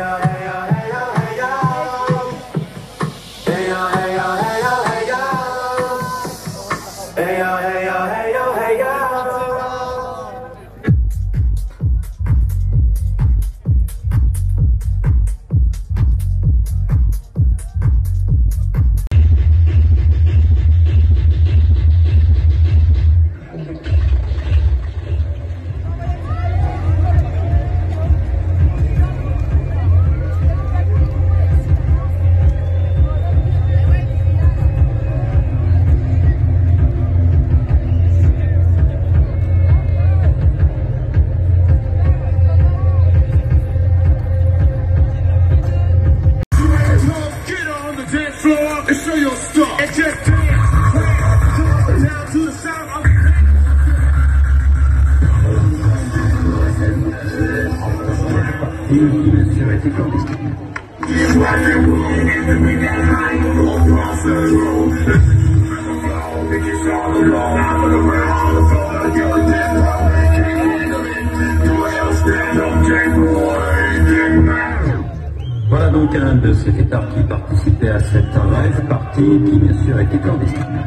yeah. Voilà donc un de ces fêtards qui participait à cette rêve partie qui bien sûr était clandestine.